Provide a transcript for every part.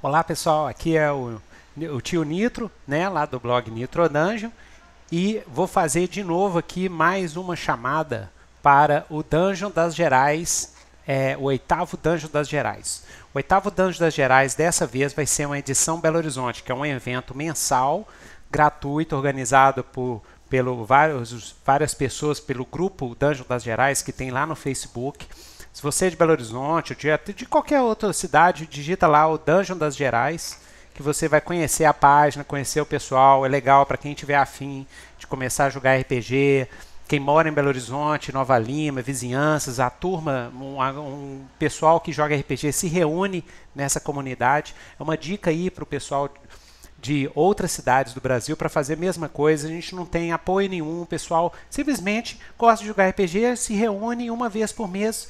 Olá pessoal, aqui é o, o tio Nitro, né, lá do blog Nitro Dungeon, e vou fazer de novo aqui mais uma chamada para o Dungeon das Gerais, é, o oitavo Dungeon das Gerais. O oitavo Dungeon das Gerais dessa vez vai ser uma edição Belo Horizonte, que é um evento mensal, gratuito, organizado por pelo vários, várias pessoas pelo grupo Dungeon das Gerais que tem lá no Facebook. Se você é de Belo Horizonte, de, de qualquer outra cidade, digita lá o Dungeon das Gerais, que você vai conhecer a página, conhecer o pessoal. É legal para quem tiver afim de começar a jogar RPG. Quem mora em Belo Horizonte, Nova Lima, vizinhanças, a turma, um, um pessoal que joga RPG se reúne nessa comunidade. É uma dica aí para o pessoal de outras cidades do Brasil para fazer a mesma coisa. A gente não tem apoio nenhum. O pessoal simplesmente gosta de jogar RPG, se reúne uma vez por mês,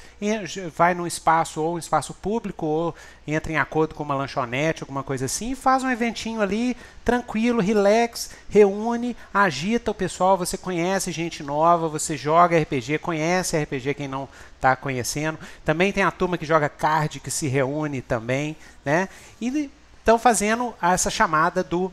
vai num espaço ou um espaço público ou entra em acordo com uma lanchonete, alguma coisa assim, faz um eventinho ali tranquilo, relax, reúne, agita o pessoal. Você conhece gente nova, você joga RPG, conhece RPG quem não está conhecendo. Também tem a turma que joga card que se reúne também, né? E estão fazendo essa chamada do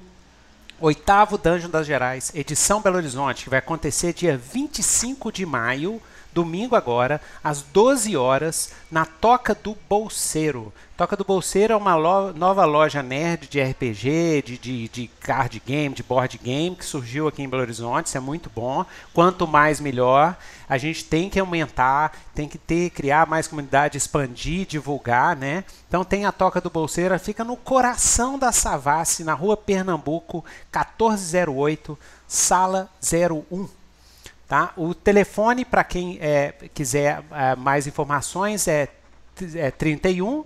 oitavo Dungeon das Gerais, edição Belo Horizonte, que vai acontecer dia 25 de maio, domingo agora, às 12 horas, na Toca do Bolseiro. Toca do Bolseiro é uma lo nova loja nerd de RPG, de, de, de, card game, de board game, que surgiu aqui em Belo Horizonte, isso é muito bom. Quanto mais, melhor. A gente tem que aumentar, tem que ter, criar mais comunidade, expandir, divulgar, né? Então tem a Toca do Bolseiro, fica no coração da Savassi, na rua Pernambuco, 1408, sala 01. Tá? O telefone, para quem é, quiser é, mais informações, é, é 31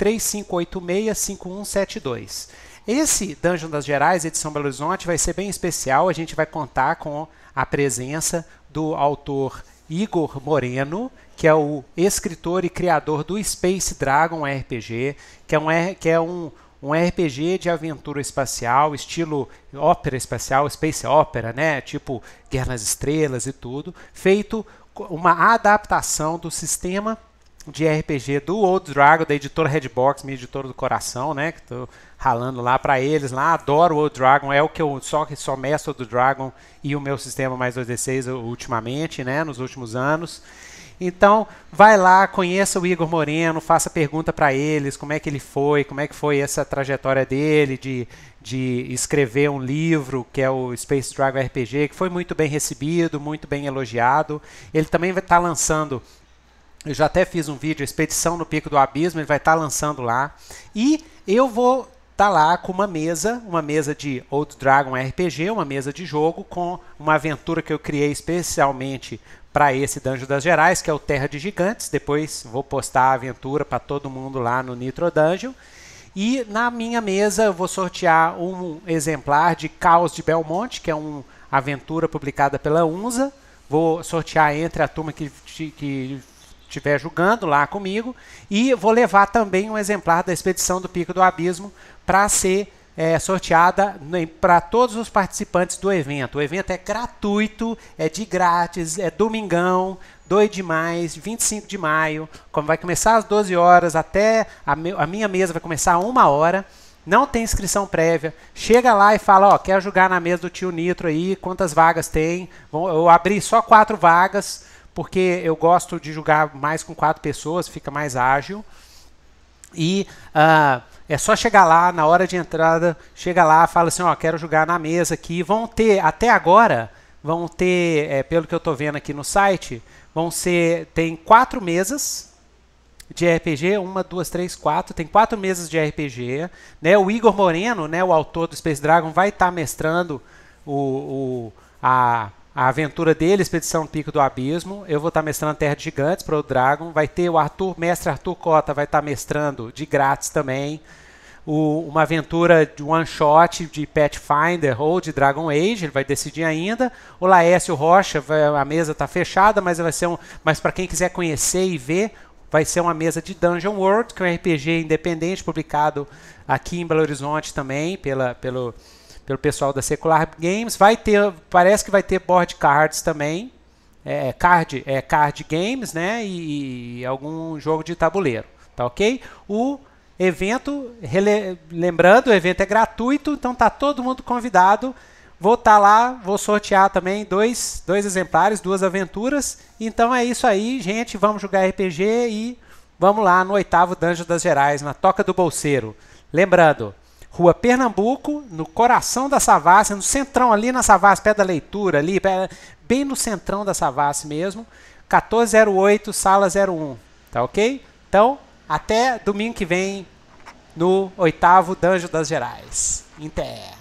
3586-5172. Esse Dungeon das Gerais, edição Belo Horizonte, vai ser bem especial. A gente vai contar com a presença do autor Igor Moreno, que é o escritor e criador do Space Dragon RPG, que é um, que é um, um RPG de aventura espacial, estilo ópera espacial, space opera, né? Tipo Guerra nas Estrelas e tudo, feito uma adaptação do sistema de RPG do Old Dragon, da editora Redbox, minha editora do coração, né? Que tô ralando lá para eles lá. Adoro o Old Dragon, é o que eu só só mestro do Dragon e o meu sistema mais 2D6 ultimamente, né? Nos últimos anos. Então, vai lá, conheça o Igor Moreno, faça pergunta para eles, como é que ele foi, como é que foi essa trajetória dele de, de escrever um livro, que é o Space Dragon RPG, que foi muito bem recebido, muito bem elogiado. Ele também vai estar tá lançando eu já até fiz um vídeo, Expedição no Pico do Abismo, ele vai estar tá lançando lá. E eu vou tá lá com uma mesa, uma mesa de Old Dragon RPG, uma mesa de jogo com uma aventura que eu criei especialmente para esse Dungeon das Gerais, que é o Terra de Gigantes. Depois vou postar a aventura para todo mundo lá no Nitro Dungeon. E na minha mesa eu vou sortear um exemplar de Caos de Belmonte, que é uma aventura publicada pela UNSA. Vou sortear entre a turma que, que estiver jogando lá comigo. E vou levar também um exemplar da Expedição do Pico do Abismo para ser é, sorteada para todos os participantes do evento. O evento é gratuito, é de grátis, é domingão, 2 de maio, 25 de maio. Como vai começar às 12 horas, até a, me, a minha mesa vai começar a uma hora. Não tem inscrição prévia. Chega lá e fala, ó, quero jogar na mesa do tio Nitro aí, quantas vagas tem? Eu abri só quatro vagas porque eu gosto de jogar mais com quatro pessoas, fica mais ágil. E uh, é só chegar lá na hora de entrada, chega lá, fala assim, ó, quero jogar na mesa aqui. Vão ter até agora, vão ter, é, pelo que eu estou vendo aqui no site, vão ser tem quatro mesas de RPG, uma, duas, três, quatro. Tem quatro mesas de RPG. Né? O Igor Moreno, né, o autor do Space Dragon, vai estar tá mestrando o, o a a aventura dele, Expedição Pico do Abismo. Eu vou estar mestrando Terra de Gigantes para o Dragon. Vai ter o Arthur, mestre Arthur Cota, vai estar mestrando de grátis também. O, uma aventura de one shot de Pathfinder ou de Dragon Age, ele vai decidir ainda. O Laércio Rocha, vai, a mesa está fechada, mas vai ser um, mas para quem quiser conhecer e ver, vai ser uma mesa de Dungeon World, que é um RPG independente publicado aqui em Belo Horizonte também pela, pelo pelo pessoal da Secular Games. Vai ter, parece que vai ter board cards também, é, card, é, card games, né? E, e, algum jogo de tabuleiro, tá ok? O evento, lembrando, o evento é gratuito, então tá todo mundo convidado. Vou estar tá lá, vou sortear também dois, dois exemplares, duas aventuras. Então é isso aí, gente. Vamos jogar RPG e vamos lá no oitavo Danjo das Gerais, na Toca do Bolseiro. Lembrando, Rua Pernambuco, no coração da Savassi, no centrão ali na Savassi, pé da leitura ali, bem no centrão da Savassi mesmo. 1408, sala 01. Tá ok? Então, até domingo que vem no oitavo Danjo das Gerais. Inter.